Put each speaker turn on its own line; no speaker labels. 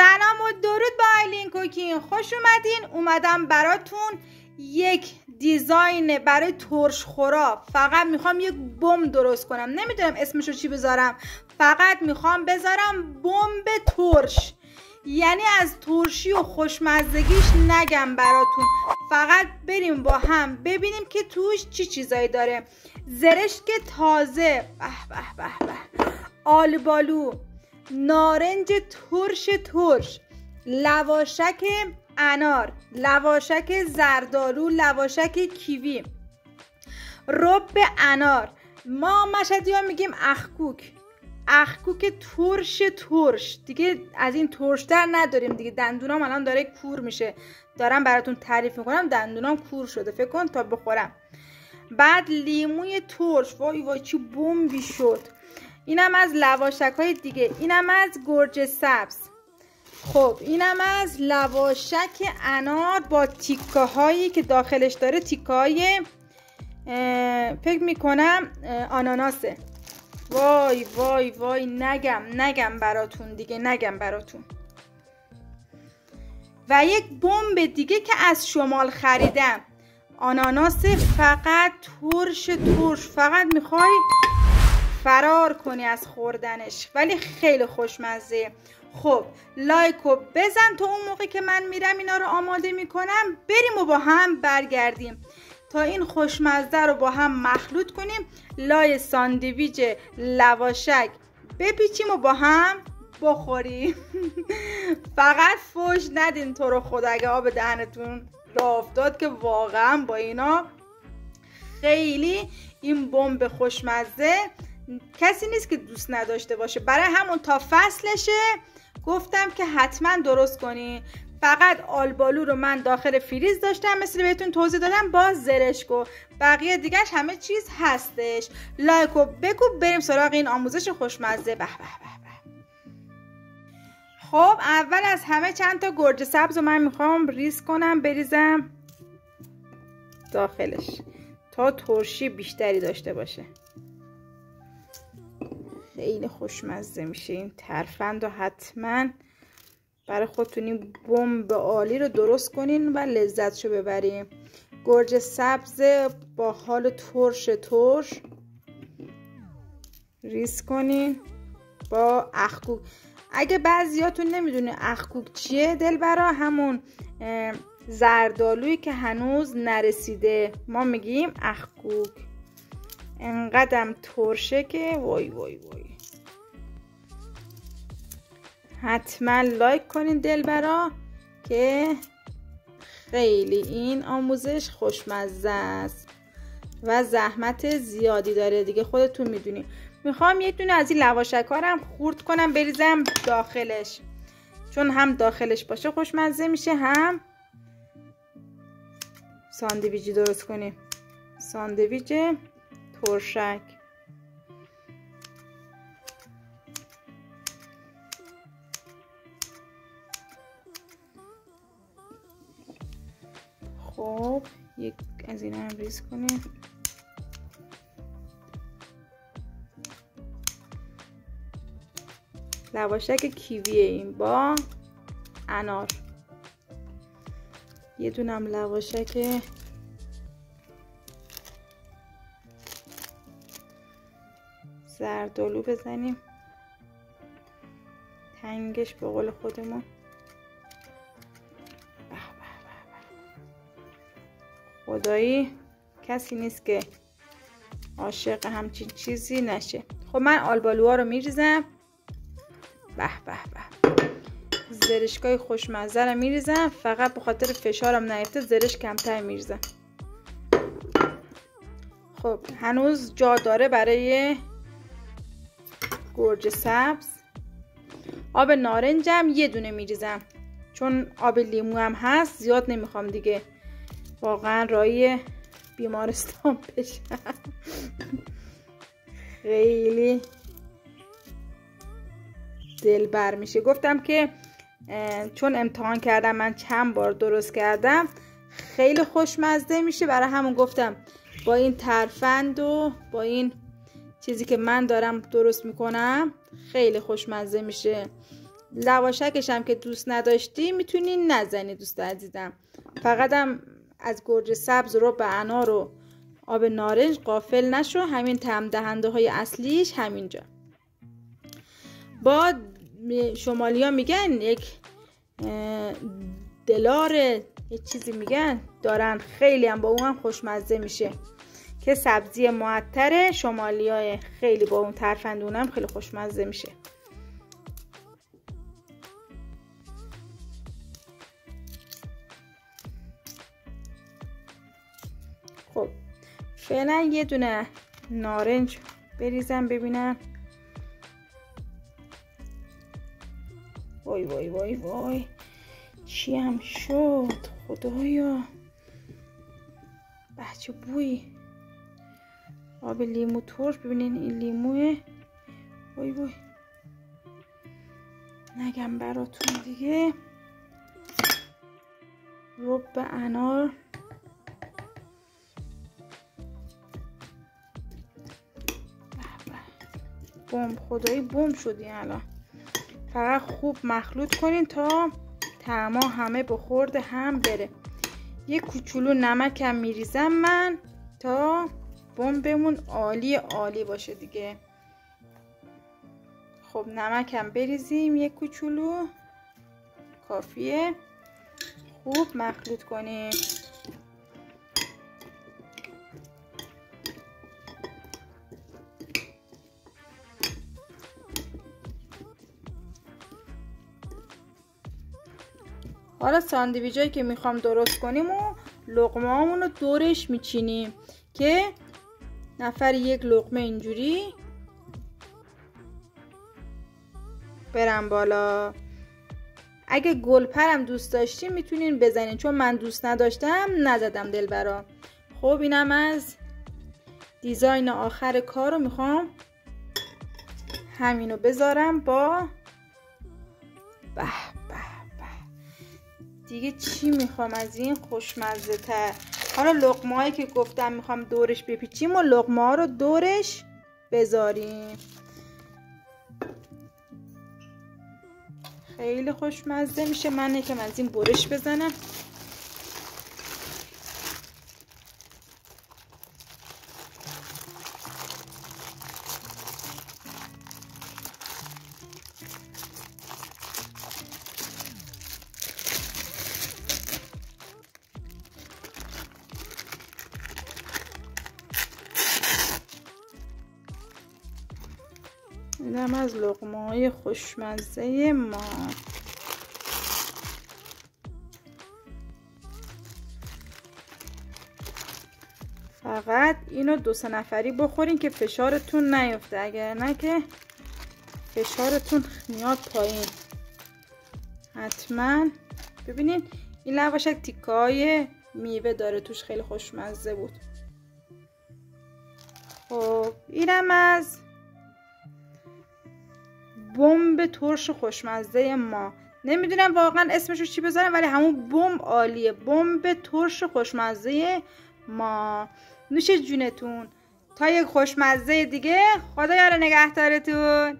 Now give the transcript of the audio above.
سلام و درود با آیلین کوکین. خوش اومدین. اومدم براتون یک دیزاین برای ترش خورا. فقط می‌خوام یک بمب درست کنم. نمی‌دونم اسمشو چی بذارم. فقط می‌خوام بذارم بمب ترش. یعنی از ترشی و خوشمزدگیش نگم براتون. فقط بریم با هم ببینیم که توش چی چیزایی داره. زرشک تازه. به به به به. آلبالو. نارنج ترش ترش لواشک انار لواشک زردالو لواشک کیوی. رب انار. ما مشدی ها میگیم اخکوک. اخکوک ترش ترش. دیگه از این ترشتر نداریم دیگه. دندونام الان داره کور میشه. دارم براتون تعریف می‌کنم. دندونام کور شده. فکر کن تا بخورم. بعد لیموی ترش. وای وای چی بمبی شد. اینم از لواشک های دیگه. اینم از گرج سبز. خب اینم از لواشک انار با تیکه هایی که داخلش داره. تیکه های فکر می‌کنم آناناسه. وای وای وای نگم نگم براتون دیگه نگم براتون. و یک بمب دیگه که از شمال خریدم. آناناس فقط ترش ترش. فقط می‌خوای فرار کنی از خوردنش. ولی خیلی خوشمزه. خب like و بزن تا اون موقع که من میرم اینا رو آماده می‌کنم. بریم و با هم برگردیم. تا این خوشمزه رو با هم مخلوط کنیم. لای ساندویج لواشک بپیچیم و با هم بخوریم. فقط فوش ندین تو رو خدا. اگه آب دهنتون را افتاد که واقعا با اینا خیلی این بمب خوشمزه. کسی نیست که دوست نداشته باشه. برای همون تا فصلشه. گفتم که حتما درست کنی. فقط آلبالو رو من داخل فریز داشتم مثل بهتون توضیح دادم با زرشکو بقیه دیگرش همه چیز هستش. لایکو بگو بریم سراغ این آموزش خوشمزه. به به به. خب اول از همه چند تا گرجه سبز رو من می‌خوام ریز کنم بریزم داخلش تا ترشی بیشتری داشته باشه. خیلی خوشمزه میشه این ترفند و حتما برای خودتون این بمب عالی رو درست کنین و لذتشو ببریم گرج سبز با حال ترش ترش ریز کنین با اخکوک. اگه بعضیاتون نمی‌دونه اخکوک چیه دل برا همون زردالویی که هنوز نرسیده. ما میگیم اخکوک. انقدم ترشه که وای وای وای. حتما لایک کنین دلبرا که خیلی این آموزش خوشمزه است و زحمت زیادی داره. دیگه خودتون می‌دونی می‌خوام یک دونه از این لواشکارم خورد کنم بریزم داخلش. چون هم داخلش باشه خوشمزه میشه هم ساندویجی درست کنیم. ساندویج ترشک خب یک از این هم ریز کنیم. لواشک کیویه این با انار. یه دونم لواشک زردالو بزنیم. تنگش به قول خودمون. خدایی کسی نیست که عاشق همچین چیزی نشه. خب من آلبالوها رو میریزم. به به به. زرشکای خوشمزه رو میریزم. فقط به خاطر فشارم نیفته زرش کمتر میریزم. خب هنوز جا داره برای گرج سبز. آب نارنجم یه دونه میریزم. چون آب لیمو هم هست زیاد نمی‌خوام دیگه. واقعا رای بیمارستان بشم. خیلی دلبر میشه. گفتم که چون امتحان کردم من چند بار درست کردم خیلی خوشمزه میشه. برای همون گفتم با این ترفند و با این چیزی که من دارم درست می‌کنم خیلی خوشمزه میشه. لواشکش هم که دوست نداشتی می‌تونین نزنی دوست عزیزم. فقط هم از گرج سبز رو به انار و آب نارنج قافل نشو. همین تم دهنده های اصلیش همینجا. با شمالی ها میگن یک دلار یه چیزی میگن. دارن خیلی هم با اون هم خوشمزه میشه. که سبزی معطر شمالی های خیلی با اون ترفندونم خیلی خوشمزه میشه. خب فعلا یه دونه نارنج بریزم ببینم. وای وای وای وای. چی هم شد؟ خدایا. بچه بوی. آب لیمو ترش ببینین این لیموه وای وای نگم براتون دیگه رب انار بوم خدایی بوم شدی الان. فقط خوب مخلوط کنین تا تعما همه به خورد هم بره. یه کوچولو نمکم میریزم من تا بمبمون عالی عالی باشه دیگه. خب نمکم بریزیم یه کوچولو. کافیه. خوب مخلوط کنیم. حالا ساندویجایی که می‌خوام درست کنیم و لقمه رو دورش میچینیم که نفر یک لقمه اینجوری. برم بالا. اگه گلپرم دوست داشتیم می‌تونین بزنین چون من دوست نداشتم نزدم دل برا خب اینم از دیزاین آخر کار می‌خوام همینو بذارم با به دیگه چی می‌خوام از این خوشمزه تر حالا لقمه هایی که گفتم می‌خوام دورش بپیچیم و لقمه ها رو دورش بذاریم. خیلی خوشمزه میشه. من یکم از این برش بزنم. اینم از لقمه های خوشمزه ما. فقط اینو دو سه نفری بخورین که فشارتون نیفته. اگر نه که فشارتون میاد پایین. حتما. ببینین این لواشک تیکه های میوه داره. توش خیلی خوشمزه بود. خب اینم از بمب ترش خوشمزه ما. نمی‌دونم واقعا اسمشو چی بذارم ولی همون بمب عالیه. بمب ترش خوشمزه ما. نوش جونتون. تا یک خوشمزه دیگه خدا یار نگهدارتون.